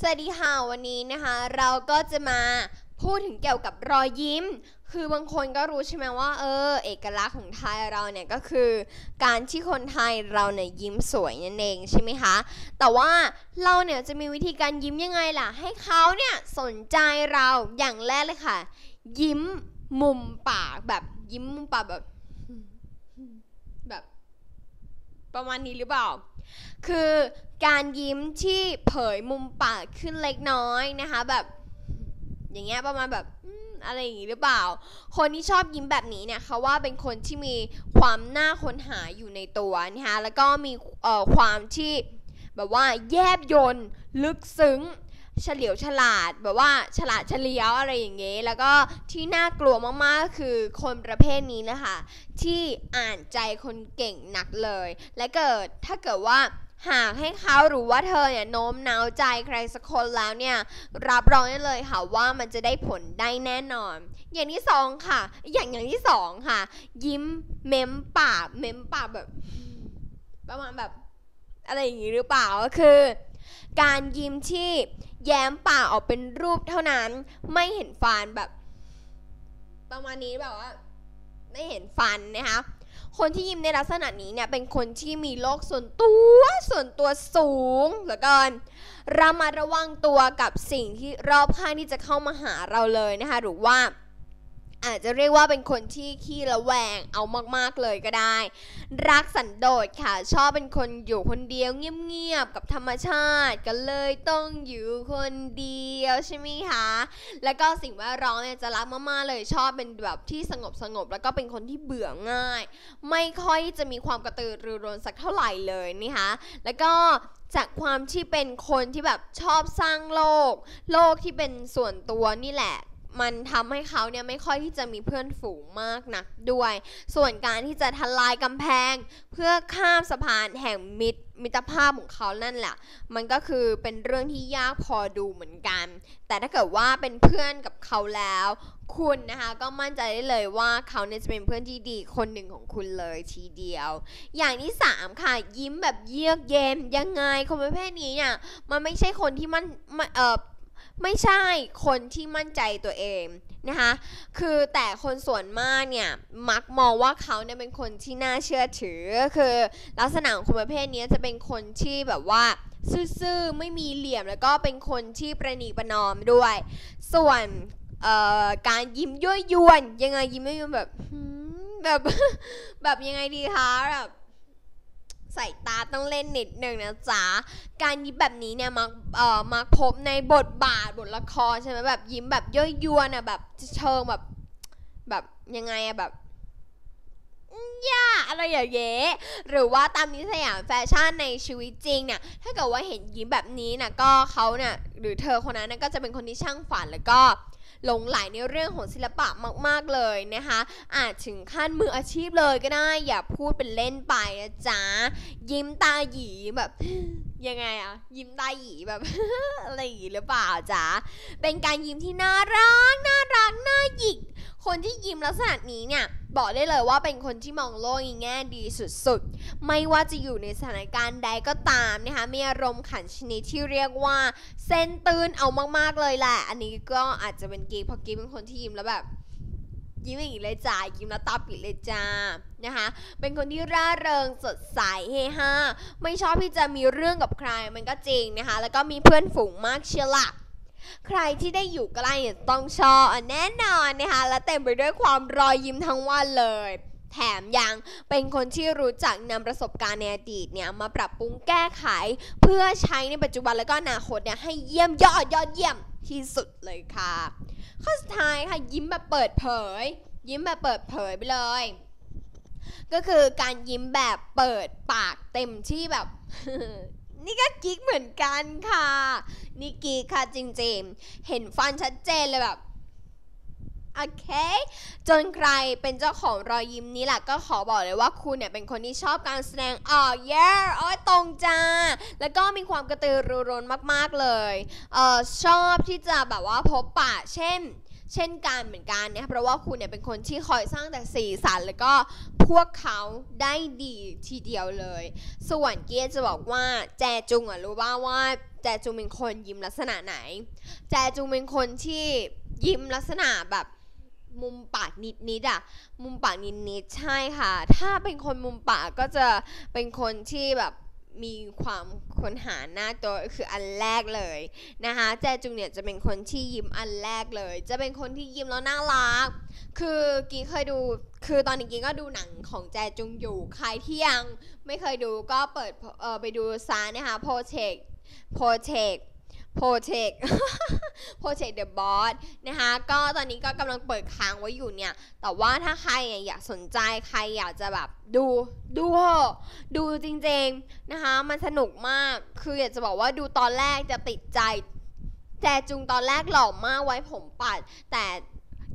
สวัสดีค่ะวันนี้นะคะ เราก็จะมาพูดถึงเกี่ยวกับรอยยิ้ม คือบางคนก็รู้ใช่ไหมว่า เออ เอกลักษณ์ของไทยเราเนี่ยก็คือ การที่คนไทยเราเนี่ยยิ้มสวยนั่นเองใช่ไหมคะ แต่ว่าเราเนี่ยจะมีวิธีการยิ้มยังไงล่ะ ให้เขาเนี่ยสนใจเราอย่างแรกเลยค่ะ ยิ้มมุมปากแบบยิ้มมุมปากแบบแบบ ประมาณนี้หรือเปล่า คือการยิ้มที่เผยมุมปากขึ้นเล็กน้อยนะคะแบบ อย่างเงี้ยประมาณแบบอะไรอย่างงี้หรือเปล่า คนที่ชอบยิ้มแบบนี้เนี่ยเขาว่าเป็นคนที่มีความน่าค้นหาอยู่ในตัวนะคะแล้วก็มีความที่แบบว่าแยบยนลึกซึ้ง เฉลียวฉลาดแบบว่าฉลาดเฉลียวอะไรอย่างเงี้ยแล้วก็ที่น่ากลัวมากๆก็คือคนประเภทนี้นะคะ ที่อ่านใจคนเก่งหนักเลย และเกิดถ้าเกิดว่าหากให้เขาหรือว่าเธอเนี่ยโน้มน้าวใจใครสักคนแล้วเนี่ย รับรองได้เลยค่ะว่ามันจะได้ผลได้แน่นอน อย่างที่สองค่ะ อย่างอย่างที่สองค่ะ ยิ้มเม้มปากเม้มปากแบบ ประมาณแบบ อะไรอย่างนี้หรือเปล่าก็คือ การยิ้มที่ แย้มปากออกเป็นรูปเท่านั้น ไม่เห็นฟันแบบ ประมาณนี้แบบว่า ไม่เห็นฟันนะคะคนที่ยิ้มในลักษณะนี้เนี่ยเป็นคนที่มีโลกส่วนตัวส่วนตัวสูงเหลือเกินระมัดระวังตัวกับสิ่งที่รอบข้างที่จะเข้ามาหาเราเลยนะคะหรือว่า อาจจะเรียกว่าเป็นคนที่ขี้ระแวงเอามากๆเลยก็ได้ รักสันโดษค่ะ ชอบเป็นคนอยู่คนเดียวเงียบๆกับธรรมชาติก็เลยต้องอยู่คนเดียวใช่ไหมคะ แล้วก็สิ่งแวดล้อมเนี่ยจะรักมากๆเลยชอบเป็นแบบที่สงบสงบๆแล้วก็เป็นคนที่เบื่อง่าย ไม่ค่อยจะมีความกระตือรือร้นสักเท่าไหร่เลยนะคะแล้วก็จากความที่เป็นคนที่แบบชอบสร้างโลก โลกที่เป็นส่วนตัวนี่แหละ มันทำให้เขาเนี่ยไม่ค่อยที่จะมีเพื่อนฝูงมากนักด้วย ส่วนการที่จะทลายกำแพง เพื่อข้ามสะพานแห่งมิตรมิตรภาพของเขานั่นแหละ มันก็คือเป็นเรื่องที่ยากพอดูเหมือนกัน แต่ถ้าเกิดว่าเป็นเพื่อนกับเขาแล้ว คุณนะคะก็มั่นใจได้เลยว่าเขาเนี่ยจะเป็นเพื่อนที่ดีคนหนึ่งของคุณเลยทีเดียว อย่างที่สามค่ะ ยิ้มแบบเยือกเย็นยังไงคนประเภทนี้เนี่ยมันไม่ใช่คนที่มันม่เออ ไม่ใช่คนที่มั่นใจตัวเองนะคะ คือแต่คนส่วนมากเนี่ย มักมองว่าเขาเนี่ยเป็นคนที่น่าเชื่อถือ คือลักษณะของคนประเภทนี้จะเป็นคนที่แบบว่าซื่อๆ ไม่มีเหลี่ยมแล้วก็เป็นคนที่ประนีประนอมด้วย ส่วนการยิ้มยั่วยวนยังไงยิ้มยั่วยวนแบบแบบแบบยังไงดีคะแบบ ใส่ตาต้องเล่นนิดหนึ่งนะจ๊ะ การยิ้มแบบนี้เนี่ยมักเอ่อมักพบในบทบาทบทละครใช่ไหมแบบยิ้มแบบยั่วยวนอะแบบเชิงแบบแบบยังไงอะแบบย่าอะไรอย่างเงี้ยหรือว่าตามนิสยามแฟชั่นในชีวิตจริงเนี่ยถ้าเกิดว่าเห็นยิ้มแบบนี้นะก็เขาเนี่ยหรือเธอคนนั้นก็จะเป็นคนที่ช่างฝันแล้วก็ หลงไหลในเรื่องของศิลปะมาก ๆ เลยนะคะ อาจถึงขั้นมืออาชีพเลยก็ได้ อย่าพูดเป็นเล่นไปนะจ๊ะ ยิ้มตาหยีแบบยังไงอะยิ้มตาหยีแบบ อะไรอย่างงี้หรือเปล่าจ๊ะ เป็นการยิ้มที่น่ารักน่ารักน่าหยิก คนที่ยิ้มลักษณะนี้เนี่ย บอกได้เลยว่าเป็นคนที่มองโลกในแง่ดีสุดๆ ไม่ว่าจะอยู่ในสถานการณ์ใดก็ตามนะคะมีอารมณ์ขันชนิดที่เรียกว่าเส้นตื้นเอามากๆเลยแหละ อันนี้ก็อาจจะเป็นกีเพราะกีเป็นคนที่ยิ้มแล้วแบบยิ้มอย่างนี้เลยจ้ายิ้มแล้วตาปิดเลยจ้านะคะ เป็นคนที่ร่าเริงสดใสเฮฮาไม่ชอบที่จะมีเรื่องกับใครมันก็จริงนะคะ แล้วก็มีเพื่อนฝูงมากเชียวละใครที่ได้อยู่ใกล้เนี่ยต้องชอบแน่นอนนะคะ และเต็มไปด้วยความรอยยิ้มทั้งวันเลย แถมยังเป็นคนที่รู้จักนำประสบการณ์ในอดีตเนี่ยมาปรับปรุงแก้ไข เพื่อใช้ในปัจจุบันแล้วก็อนาคตเนี่ยให้เยี่ยมยอดยอดเยี่ยมที่สุดเลยค่ะ ข้อสุดท้ายค่ะยิ้มแบบเปิดเผย ยิ้มแบบเปิดเผยไปเลย ก็คือการยิ้มแบบเปิดปากเต็มที่แบบนี่ก็กิ๊กเหมือนกันค่ะ นี่กิ๊กค่ะจริงๆ เห็นฟันชัดเจนเลยแบบ โอเค จนใครเป็นเจ้าของรอยยิ้มนี้แหละก็ขอบอกเลยว่าคุณเนี่ยเป็นคนที่ชอบการแสดงออกเย้โอ้ยตรงจ้า แล้วก็มีความกระตือรือร้นมากๆเลยเอ่อชอบที่จะแบบว่าพบปะเช่น เช่นกันเหมือนกันนะคะเพราะว่าคุณเนี่ยเป็นคนที่คอยสร้างแต่สีสันแล้วก็พวกเขาได้ดีทีเดียวเลย ส่วนเกียร์จะบอกว่าแจจุงอะรู้ว่าว่าแจจุงเป็นคนยิ้มลักษณะไหน แจจุงเป็นคนที่ยิ้มลักษณะแบบ มุมปากนิดนิดๆอะมุมปากนิดนิดๆใช่ค่ะ ถ้าเป็นคนมุมปากก็จะเป็นคนที่แบบมีความค้นหาหน้าตัวคืออันแรกเลยนะคะแจจุงเนี่ยจะเป็นคนที่ยิ้มอันแรกเลย จะเป็นคนที่ยิ้มแล้วน่ารัก คือกีเคยดูคือตอนนี้กีก็ดูหนังของแจจุงอยู่ใครที่ยังไม่เคยดูก็เปิดเออไปดูซานะคะโพเทคโพเทค โพเทคโปรเจกต์ The Boss นะคะก็ตอนนี้ก็กำลังเปิดค้างไว้อยู่เนี่ย แต่ว่าถ้าใครอยากสนใจใครอยากจะแบบดูดูเถอะดูจริงๆนะคะมันสนุกมากคืออยากจะบอกว่าดูตอนแรกจะติดใจ แจจุงตอนแรกหล่อมากไว้ผมปัด แต่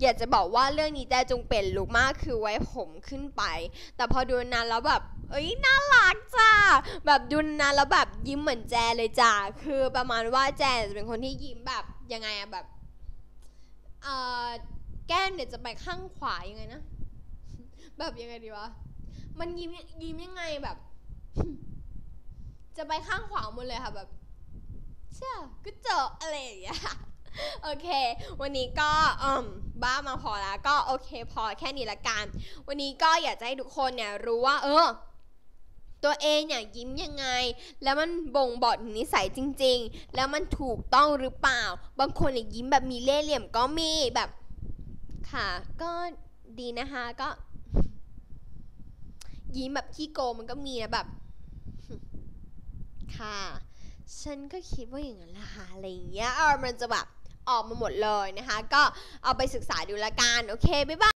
อยากจะบอกว่าเรื่องนี้แจจุงเปลี่ยนลุคมากคือไว้ผมขึ้นไป แต่พอดูนานแล้วแบบ เอ้ยน่ารักจ้าแบบดูนานแล้วแบบยิ้มเหมือนแจเลยจ้าคือประมาณว่าแจจะเป็นคนที่ยิ้มแบบยังไงอะแบบเอ่อแก้มเนี่ยจะไปข้างขวายังไงนะ แบบยังไงดีวะมันยิ้มยิ้มยังไงแบบ จะไปข้างขวาหมดเลยค่ะแบบเชื่อก็เจออะไรอย่างเงี้ยโอเค วันนี้ก็อืมบ้ามาพอแล้วก็โอเคพอแค่นี้ละกัน วันนี้ก็อยากจะให้ทุกคนเนี่ยรู้ว่า เออ ตัวเองเนี่ยยิ้มยังไง แล้วมันบ่งบอกถึงนิสัยจริง ๆ แล้วมันถูกต้องหรือเปล่า บางคนเนี่ยยิ้มแบบมีเล่ห์เหลี่ยมก็มีแบบ ค่ะ ก็ดีนะคะก็ ยิ้มแบบขี้โกงมันก็มีนะแบบ ค่ะ ฉันก็คิดว่าอย่างนั้นแหละค่ะอะไรอย่างเงี้ยเออมันจะแบบออกมาหมดเลยนะคะ ก็เอาไปศึกษาดูละกัน โอเค บ๊ายบาย